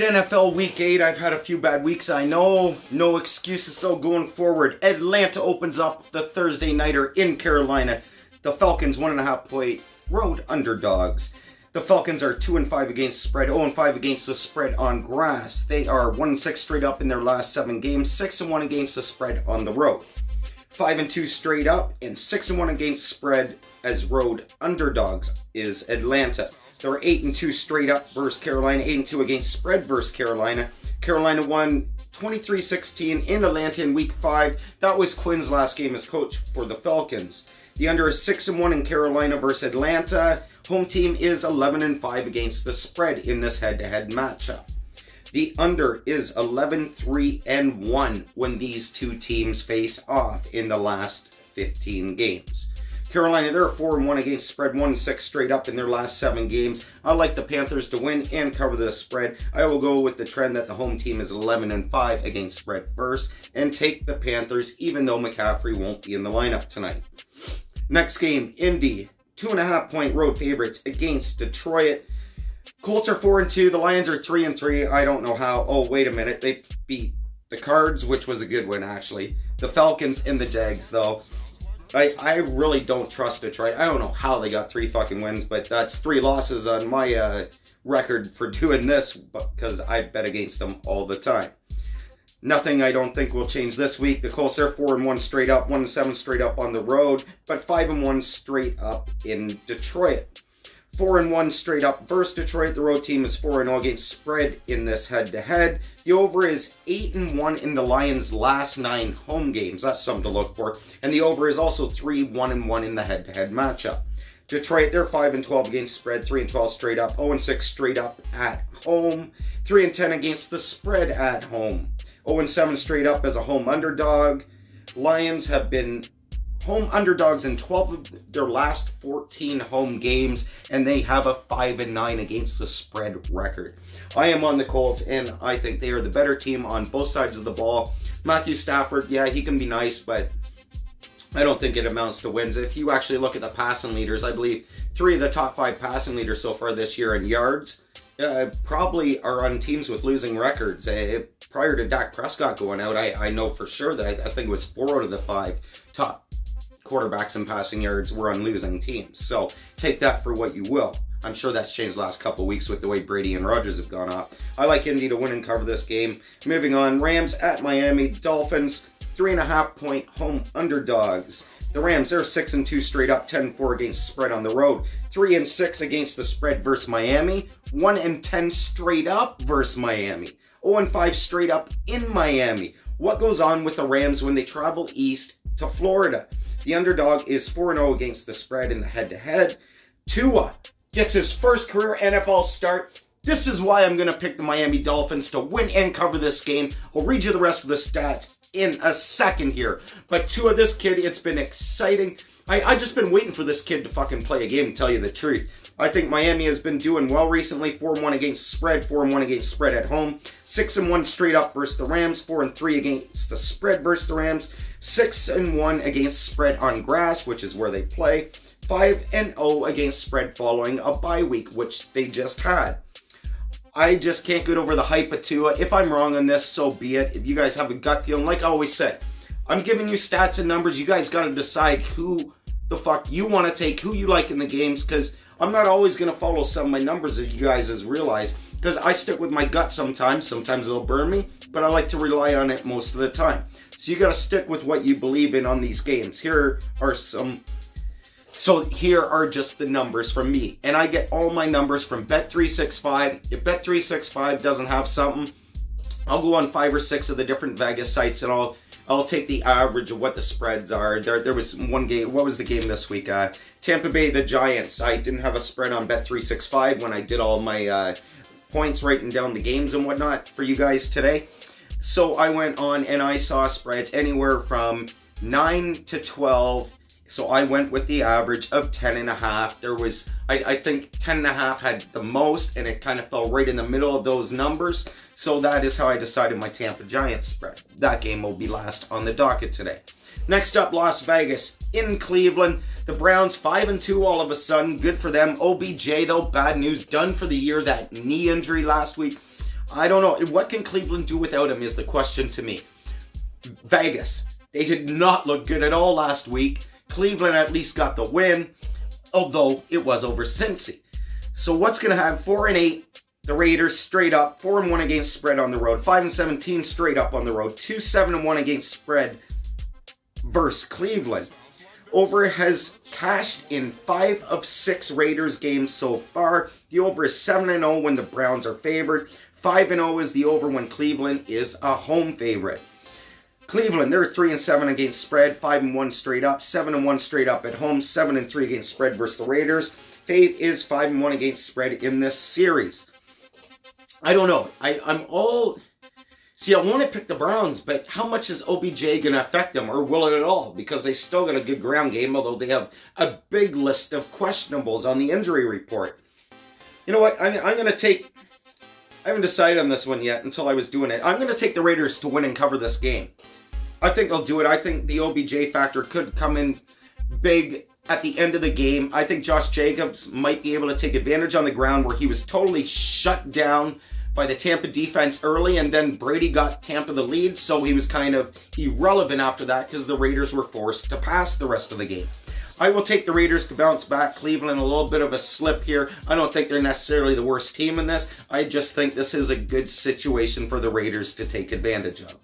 right, NFL Week 8. I've had a few bad weeks, I know. No excuses, though, going forward. Atlanta opens up the Thursday Nighter in Carolina. The Falcons, one and a half point road underdogs. The Falcons are 2 and 5 against the spread, 0 and 5 against the spread on grass. They are 1 and 6 straight up in their last 7 games, 6 and 1 against the spread on the road. 5 and 2 straight up, and 6 and 1 against spread as road underdogs is Atlanta. They were 8 and 2 straight up versus Carolina, 8 and 2 against spread versus Carolina. Carolina won 23-16 in Atlanta in week 5. That was Quinn's last game as coach for the Falcons. The under is 6 and 1 in Carolina versus Atlanta. Home team is 11 and 5 against the spread in this head-to-head matchup. The under is 11 3 and 1 when these two teams face off in the last 15 games. Carolina, they're 4 and 1 against spread, 1 and 6 straight up in their last 7 games. I like the Panthers to win and cover the spread. I will go with the trend that the home team is 11 and 5 against spread first and take the Panthers, even though McCaffrey won't be in the lineup tonight. Next game, Indy, two and a half point road favorites against Detroit. Colts are four and two. The Lions are three and three. I don't know how. Oh, wait a minute. They beat the Cards, which was a good win actually. The Falcons and the Jags, though. I, I really don't trust Detroit. I don't know how they got three fucking wins, but that's three losses on my uh, record for doing this because I bet against them all the time. Nothing I don't think will change this week. The Colts are four and one straight up, one and seven straight up on the road, but five and one straight up in Detroit. 4 and 1 straight up versus Detroit. The road team is 4 and 0 against spread in this head to head. The over is 8 and 1 in the Lions' last 9 home games. That's something to look for. And the over is also 3 1 and 1 in the head to head matchup. Detroit, they're 5 and 12 against spread, 3 and 12 straight up, 0 and 6 straight up at home, 3 and 10 against the spread at home, 0 and 7 straight up as a home underdog. Lions have been home underdogs in 12 of their last 14 home games, and they have a 5 and 9 against the spread record. I am on the Colts, and I think they are the better team on both sides of the ball. Matthew Stafford, yeah, he can be nice, but I don't think it amounts to wins. If you actually look at the passing leaders, I believe three of the top five passing leaders so far this year in yards uh, probably are on teams with losing records. Uh, prior to Dak Prescott going out, I, I know for sure that I, I think it was four out of the five top quarterbacks and passing yards were on losing teams. So take that for what you will. I'm sure that's changed the last couple weeks with the way Brady and Rodgers have gone off. I like Indy to win and cover this game. Moving on, Rams at Miami. Dolphins, three and a half point home underdogs. The Rams, they're 6 and 2 straight up, 10 and 4 against spread on the road, 3 and 6 against the spread versus Miami, 1 and 10 straight up versus Miami, 0 and 5 straight up in Miami. What goes on with the Rams when they travel east to Florida? The underdog is 4-0 against the spread in the head-to-head. Tua gets his first career NFL start. This is why I'm going to pick the Miami Dolphins to win and cover this game. I'll read you the rest of the stats in a second here. But Tua, this kid, it's been exciting. I, I just been waiting for this kid to fucking play a game, to tell you the truth. I think Miami has been doing well recently. 4-1 against spread, 4-1 against spread at home. 6-1 straight up versus the Rams, 4-3 against the spread versus the Rams. 6-1 against spread on grass, which is where they play. 5-0 against spread following a bye week, which they just had. I just can't get over the hype of Tua. If I'm wrong on this, so be it. If you guys have a gut feeling, like I always said, I'm giving you stats and numbers. You guys got to decide who the fuck you want to take, who you like in the games, because I'm not always going to follow some of my numbers as you guys has realized because I stick with my gut sometimes. Sometimes it'll burn me, but I like to rely on it most of the time. So you got to stick with what you believe in on these games. Here are some so here are just the numbers from me. And I get all my numbers from Bet365. If Bet365 doesn't have something, I'll go on five or six of the different Vegas sites and I'll I'll take the average of what the spreads are. There, there was one game. What was the game this week? Uh, Tampa Bay, the Giants. I didn't have a spread on Bet365 when I did all my uh, points, writing down the games and whatnot for you guys today. So I went on and I saw spreads anywhere from 9 to 12 so I went with the average of 10 and a half. There was, I, I think 10 and a half had the most and it kind of fell right in the middle of those numbers. So that is how I decided my Tampa Giants spread. That game will be last on the docket today. Next up, Las Vegas in Cleveland. The Browns 5 and 2 all of a sudden. Good for them. OBJ though, bad news. Done for the year. That knee injury last week. I don't know. What can Cleveland do without him is the question to me. Vegas, they did not look good at all last week. Cleveland at least got the win, although it was over Cincy. So what's going to have 4 and 8, the Raiders straight up, 4 and 1 against spread on the road, 5 and 17 straight up on the road, 2 7 and 1 against spread versus Cleveland. Over has cashed in 5 of 6 Raiders games so far. The over is 7 and 0 when the Browns are favored. 5 and 0 is the over when Cleveland is a home favorite. Cleveland, they're 3 and 7 against spread, 5 and 1 straight up, 7 and 1 straight up at home, 7 and 3 against spread versus the Raiders. Fave is 5 and 1 against spread in this series. I don't know. I, I'm all. See, I want to pick the Browns, but how much is OBJ going to affect them, or will it at all? Because they still got a good ground game, although they have a big list of questionables on the injury report. You know what? I'm, I'm going to take. I haven't decided on this one yet until I was doing it. I'm going to take the Raiders to win and cover this game. I think they'll do it. I think the OBJ factor could come in big at the end of the game. I think Josh Jacobs might be able to take advantage on the ground where he was totally shut down by the Tampa defense early, and then Brady got Tampa the lead, so he was kind of irrelevant after that because the Raiders were forced to pass the rest of the game. I will take the Raiders to bounce back. Cleveland, a little bit of a slip here. I don't think they're necessarily the worst team in this. I just think this is a good situation for the Raiders to take advantage of.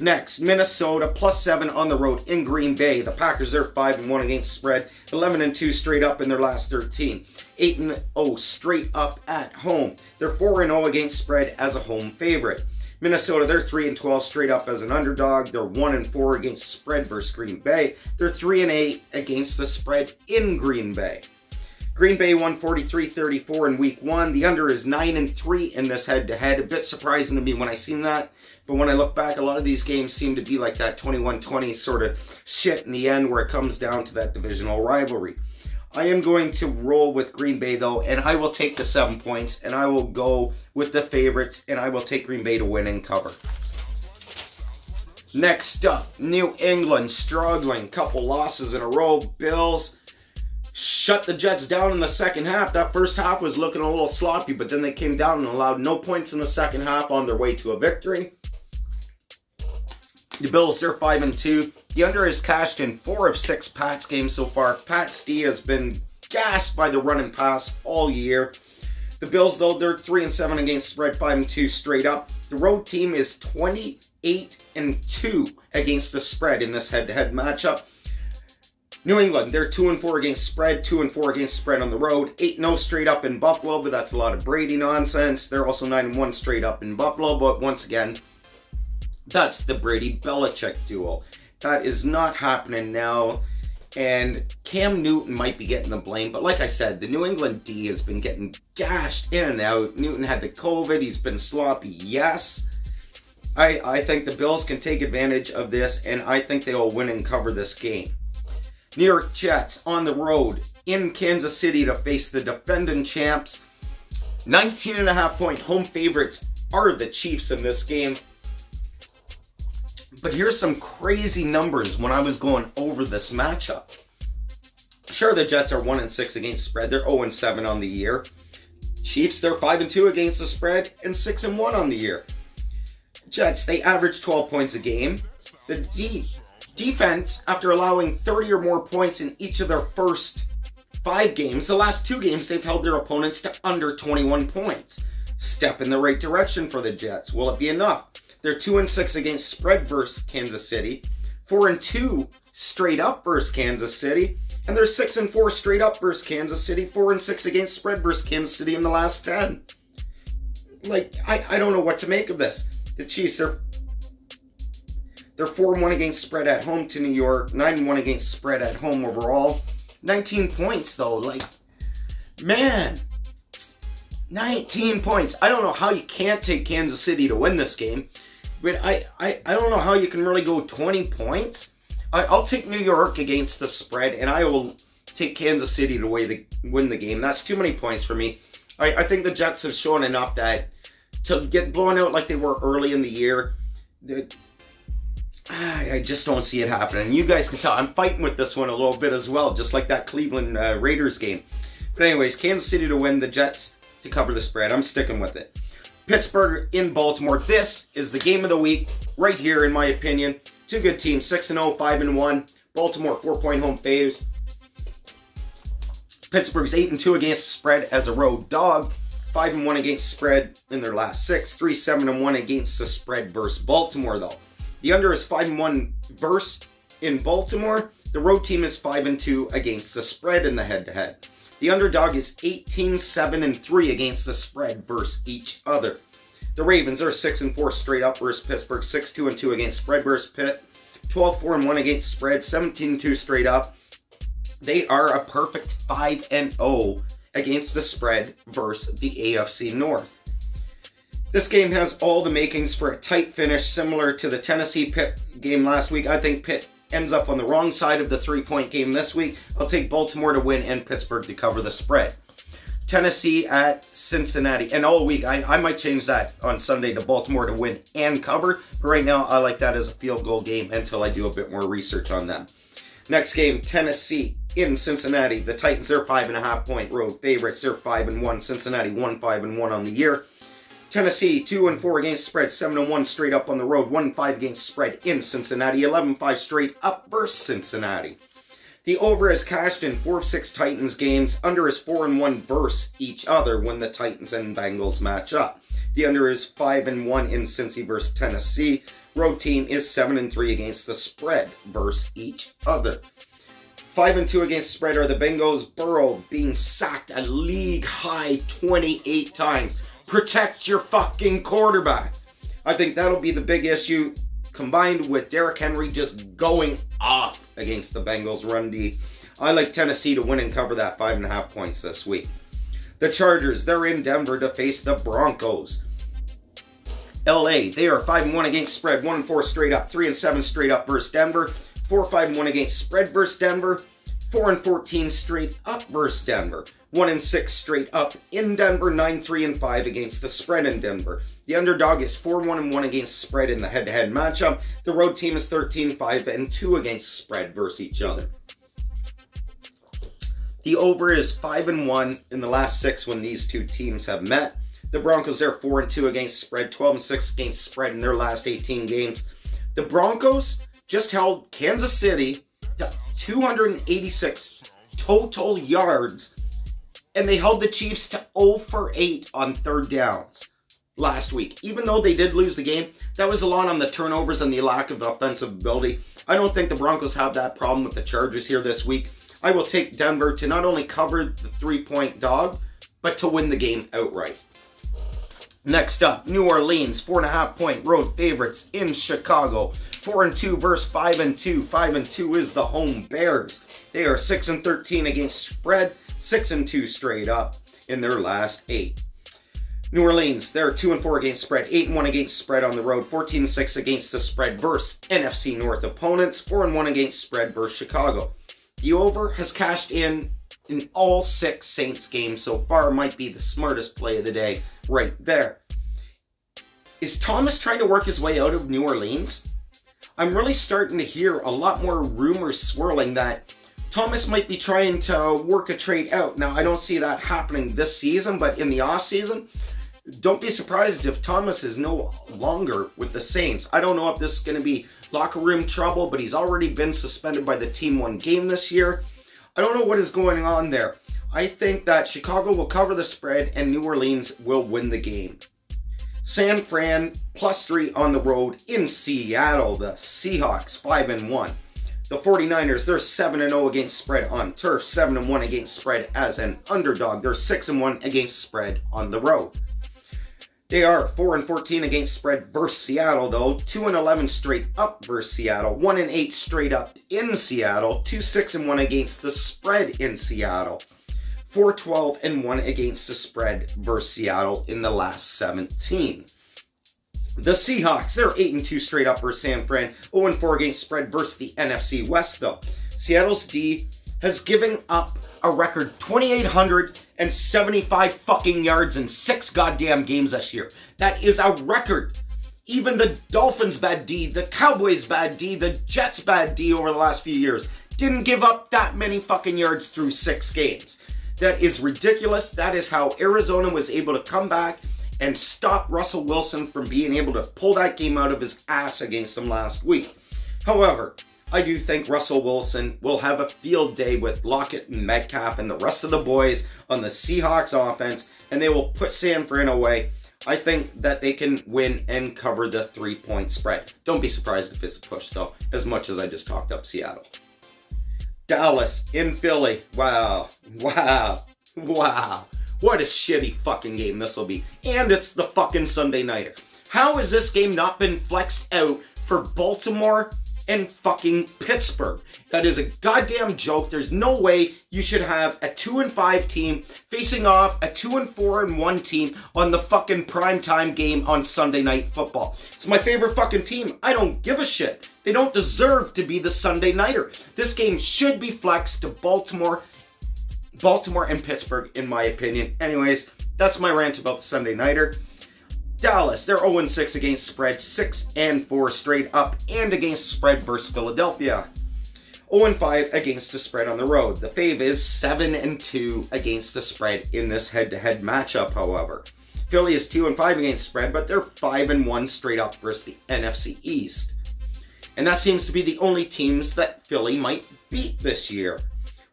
Next, Minnesota plus seven on the road in Green Bay. The Packers are five and one against spread, 11 and two straight up in their last 13, eight and 0 straight up at home. They're four and 0 against spread as a home favorite. Minnesota, they're 3 and 12 straight up as an underdog. They're 1 and 4 against spread versus Green Bay. They're 3 and 8 against the spread in Green Bay. Green Bay won 43-34 in week one. The under is 9 and 3 in this head-to-head. -head. A bit surprising to me when I seen that. But when I look back, a lot of these games seem to be like that 21-20 sort of shit in the end where it comes down to that divisional rivalry. I am going to roll with Green Bay though, and I will take the seven points, and I will go with the favorites, and I will take Green Bay to win and cover. Next up, New England struggling, couple losses in a row. Bills shut the Jets down in the second half. That first half was looking a little sloppy, but then they came down and allowed no points in the second half on their way to a victory. The Bills, they're 5 and 2. The under has cashed in 4 of 6 Pats games so far. Pats D has been gashed by the run and pass all year. The Bills, though, they're 3 and 7 against spread, 5 and 2 straight up. The road team is 28 and 2 against the spread in this head to head matchup. New England, they're 2 and 4 against spread, 2 and 4 against spread on the road, 8 0 straight up in Buffalo, but that's a lot of Brady nonsense. They're also 9 and 1 straight up in Buffalo, but once again, that's the Brady Belichick duo. That is not happening now. And Cam Newton might be getting the blame, but like I said, the New England D has been getting gashed in and out. Newton had the COVID, he's been sloppy, yes. I, I think the Bills can take advantage of this, and I think they will win and cover this game. New York Jets on the road in Kansas City to face the defending champs. 19 and a half point home favorites are the Chiefs in this game. But here's some crazy numbers when I was going over this matchup. Sure, the Jets are 1 and 6 against spread. They're 0 and 7 on the year. Chiefs, they're 5 and 2 against the spread and 6 and 1 on the year. Jets, they average 12 points a game. The D defense, after allowing 30 or more points in each of their first five games, the last two games, they've held their opponents to under 21 points. Step in the right direction for the Jets. Will it be enough? They're 2 and 6 against spread versus Kansas City, 4 and 2 straight up versus Kansas City, and they're 6 and 4 straight up versus Kansas City, 4 and 6 against spread versus Kansas City in the last 10. Like, I, I don't know what to make of this. The Chiefs, they're they're 4-1 against spread at home to New York, 9-1 against spread at home overall. 19 points though, like man, 19 points. I don't know how you can't take Kansas City to win this game, but I, I, I don't know how you can really go 20 points. I, I'll take New York against the spread, and I will take Kansas City to win the game. That's too many points for me. I, I think the Jets have shown enough that to get blown out like they were early in the year, I just don't see it happening. You guys can tell I'm fighting with this one a little bit as well, just like that Cleveland uh, Raiders game. But anyways, Kansas City to win, the Jets to cover the spread. I'm sticking with it. Pittsburgh in Baltimore. This is the game of the week, right here, in my opinion. Two good teams, 6 0, 5 and 1. Baltimore, four point home faves. Pittsburgh's 8 and 2 against the spread as a road dog. 5 and 1 against spread in their last six. 3 7 and 1 against the spread versus Baltimore, though. The under is 5 and 1 versus in Baltimore. The road team is 5 and 2 against the spread in the head to head. The underdog is 18 7 and 3 against the spread versus each other. The Ravens are 6 and 4 straight up versus Pittsburgh, 6 2 and 2 against spread versus Pitt, 12 4 and 1 against spread, 17 2 straight up. They are a perfect 5 and 0 against the spread versus the AFC North. This game has all the makings for a tight finish, similar to the Tennessee Pitt game last week. I think Pitt ends up on the wrong side of the three point game this week. I'll take Baltimore to win and Pittsburgh to cover the spread. Tennessee at Cincinnati. And all week, I, I might change that on Sunday to Baltimore to win and cover. But right now, I like that as a field goal game until I do a bit more research on them. Next game, Tennessee in Cincinnati. The Titans, they're five and a half point road favorites. They're five and one. Cincinnati, one five and one on the year. Tennessee, 2 and 4 against spread, 7 and 1 straight up on the road, 1 5 against spread in Cincinnati, 11 5 straight up versus Cincinnati. The over is cashed in 4 of 6 Titans games, under is 4 and 1 versus each other when the Titans and Bengals match up. The under is 5 and 1 in Cincy versus Tennessee. Road team is 7 and 3 against the spread versus each other. 5 and 2 against spread are the Bengals. Burrow being sacked a league high 28 times protect your fucking quarterback. I think that'll be the big issue, combined with Derrick Henry just going off against the Bengals run D. I like Tennessee to win and cover that five and a half points this week. The Chargers, they're in Denver to face the Broncos. LA, they are 5 and 1 against spread, 1 and 4 straight up, 3 and 7 straight up versus Denver, 4 5 and 1 against spread versus Denver, 4 and 14 straight up versus Denver. 1 and 6 straight up in Denver, 9 3 and 5 against the spread in Denver. The underdog is 4 1 and 1 against spread in the head to head matchup. The road team is 13 5 and 2 against spread versus each other. The over is 5 and 1 in the last 6 when these two teams have met. The Broncos are 4 and 2 against spread, 12 and 6 against spread in their last 18 games. The Broncos just held Kansas City 286 total yards, and they held the Chiefs to 0 for 8 on third downs last week. Even though they did lose the game, that was a lot on the turnovers and the lack of offensive ability. I don't think the Broncos have that problem with the Chargers here this week. I will take Denver to not only cover the three point dog, but to win the game outright. Next up, New Orleans, four and a half point road favorites in Chicago. Four and two versus five and two. Five and two is the home Bears. They are six and thirteen against spread, six and two straight up in their last eight. New Orleans, they're 2 and 4 against spread, 8 and 1 against spread on the road, 14 and 6 against the spread versus NFC North opponents, 4 and 1 against spread versus Chicago. The over has cashed in in all six Saints games so far, might be the smartest play of the day right there. Is Thomas trying to work his way out of New Orleans? I'm really starting to hear a lot more rumors swirling that Thomas might be trying to work a trade out. Now, I don't see that happening this season, but in the offseason, don't be surprised if Thomas is no longer with the Saints. I don't know if this is going to be locker room trouble, but he's already been suspended by the team one game this year. I don't know what is going on there. I think that Chicago will cover the spread and New Orleans will win the game. San Fran plus three on the road in Seattle. The Seahawks 5 and 1. The 49ers, they're 7 and 0 against spread on turf, 7 and 1 against spread as an underdog. They're 6 and 1 against spread on the road. They are 4 and 14 against spread versus Seattle though, 2 and 11 straight up versus Seattle, 1 and 8 straight up in Seattle, 2 6 and 1 against the spread in Seattle. 4 12 and 1 against the spread versus Seattle in the last 17. The Seahawks, they're 8 and 2 straight up versus San Fran, 0 and 4 against spread versus the NFC West, though. Seattle's D has given up a record 2,875 fucking yards in six goddamn games this year. That is a record. Even the Dolphins' bad D, the Cowboys' bad D, the Jets' bad D over the last few years didn't give up that many fucking yards through six games. That is ridiculous. That is how Arizona was able to come back and stop Russell Wilson from being able to pull that game out of his ass against them last week. However, I do think Russell Wilson will have a field day with Lockett and Metcalf and the rest of the boys on the Seahawks offense, and they will put San Fran away. I think that they can win and cover the three point spread. Don't be surprised if it's a push, though, as much as I just talked up Seattle. Dallas in Philly. Wow. Wow. Wow. What a shitty fucking game this will be. And it's the fucking Sunday Nighter. How has this game not been flexed out for Baltimore and fucking Pittsburgh. That is a goddamn joke. There's no way you should have a 2 and 5 team facing off a 2 and 4 and 1 team on the fucking primetime game on Sunday night football. It's my favorite fucking team. I don't give a shit. They don't deserve to be the Sunday nighter. This game should be flexed to Baltimore Baltimore and Pittsburgh in my opinion. Anyways, that's my rant about the Sunday nighter. Dallas, they're 0-6 against spread, 6 and 4 straight up, and against spread versus Philadelphia. 0-5 against the spread on the road. The fave is 7 and 2 against the spread in this head-to-head matchup, however. Philly is 2 and 5 against spread, but they're 5 and 1 straight up versus the NFC East. And that seems to be the only teams that Philly might beat this year,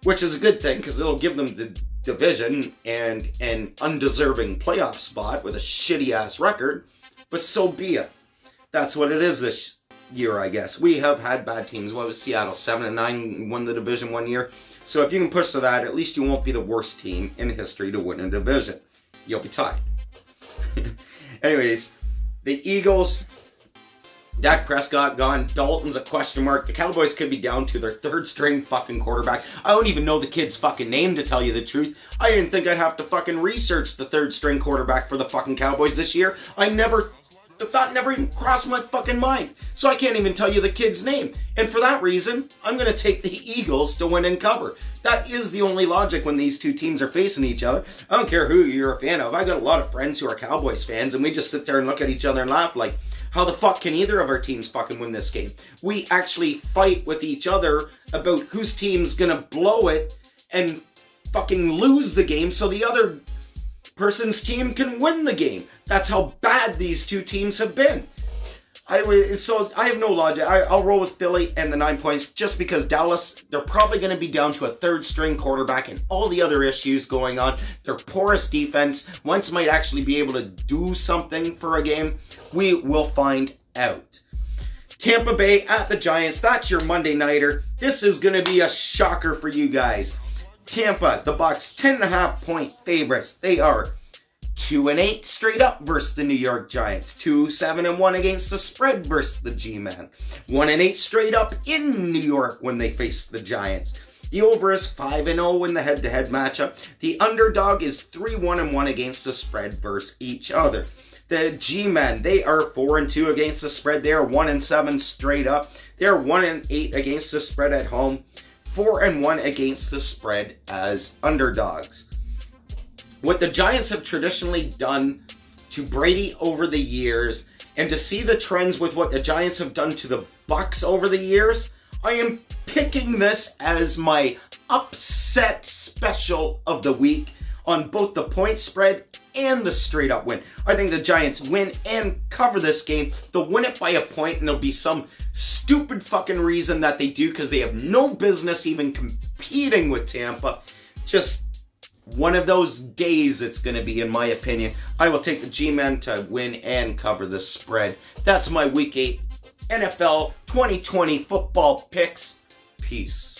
which is a good thing because it'll give them the division and an undeserving playoff spot with a shitty ass record, but so be it. That's what it is this year, I guess. We have had bad teams. What was Seattle? 7 and 9 won the division one year. So if you can push to that, at least you won't be the worst team in history to win a division. You'll be tied. Anyways, the Eagles Dak Prescott gone. Dalton's a question mark. The Cowboys could be down to their third string fucking quarterback. I don't even know the kid's fucking name to tell you the truth. I didn't think I'd have to fucking research the third string quarterback for the fucking Cowboys this year. I never the thought never even crossed my fucking mind. So I can't even tell you the kid's name. And for that reason, I'm going to take the Eagles to win and cover. That is the only logic when these two teams are facing each other. I don't care who you're a fan of. I got a lot of friends who are Cowboys fans, and we just sit there and look at each other and laugh like, how the fuck can either of our teams fucking win this game? We actually fight with each other about whose team's gonna blow it and fucking lose the game so the other person's team can win the game. That's how bad these two teams have been. I uh, so I have no logic. I, will roll with Philly and the nine points just because Dallas they're probably going to be down to a third string quarterback and all the other issues going on. Their porous defense once might actually be able to do something for a game. We will find out. Tampa Bay at the Giants. That's your Monday nighter. This is going to be a shocker for you guys. Tampa, the Bucks, 10.5 point favorites. They are 2 and 8 straight up versus the New York Giants. 2 7 and 1 against the spread versus the G-Man. 1 and 8 straight up in New York when they face the Giants. The over is 5 and 0 in the head to head matchup. The underdog is 3 1 and 1 against the spread versus each other. The G-Men, they are 4 and 2 against the spread. They are 1 and 7 straight up. They are 1 and 8 against the spread at home. 4 and 1 against the spread as underdogs. What the Giants have traditionally done to Brady over the years, and to see the trends with what the Giants have done to the Bucks over the years, I am picking this as my upset special of the week on both the point spread and the straight up win. I think the Giants win and cover this game. They'll win it by a point, and there'll be some stupid fucking reason that they do because they have no business even competing with Tampa. Just one of those days it's going to be, in my opinion. I will take the G-Men to win and cover the spread. That's my Week 8 NFL 2020 football picks. Peace.